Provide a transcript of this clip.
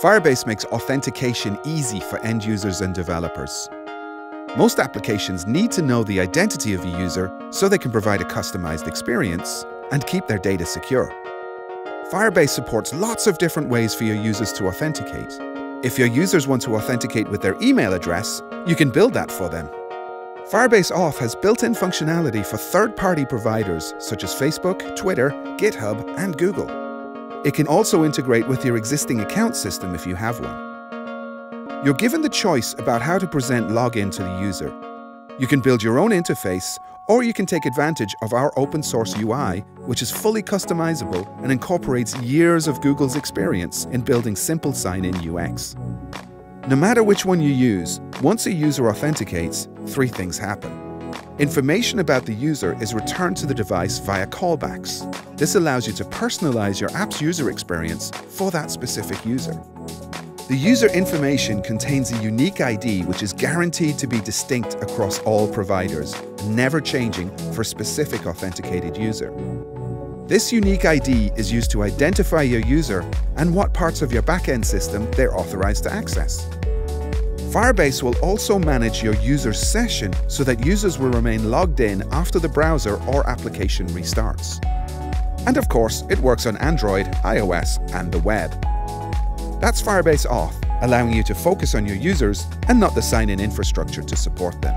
Firebase makes authentication easy for end users and developers. Most applications need to know the identity of a user so they can provide a customized experience and keep their data secure. Firebase supports lots of different ways for your users to authenticate. If your users want to authenticate with their email address, you can build that for them. Firebase Auth has built-in functionality for third-party providers such as Facebook, Twitter, GitHub and Google. It can also integrate with your existing account system if you have one. You're given the choice about how to present login to the user. You can build your own interface, or you can take advantage of our open source UI, which is fully customizable and incorporates years of Google's experience in building simple sign-in UX. No matter which one you use, once a user authenticates, three things happen. Information about the user is returned to the device via callbacks. This allows you to personalize your app's user experience for that specific user. The user information contains a unique ID which is guaranteed to be distinct across all providers, never changing for a specific authenticated user. This unique ID is used to identify your user and what parts of your backend system they're authorized to access. Firebase will also manage your user's session so that users will remain logged in after the browser or application restarts. And of course, it works on Android, iOS, and the web. That's Firebase Auth, allowing you to focus on your users and not the sign-in infrastructure to support them.